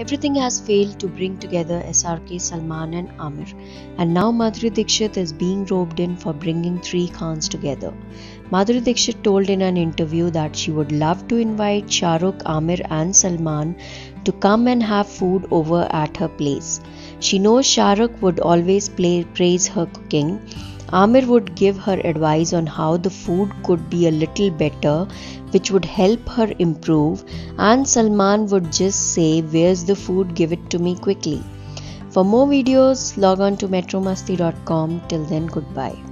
Everything has failed to bring together SRK, Salman, and Aamir, and now Madhuri Dixit is being roped in for bringing three Khans together. Madhuri Dixit told in an interview that she would love to invite Shahrukh, Aamir, and Salman to come and have food over at her place. She knows Shah Rukh would always play, praise her cooking. Aamir would give her advice on how the food could be a little better, which would help her improve, and Salman would just say, Where's the food? Give it to me quickly. For more videos, log on to metromasti.com. Till then, goodbye.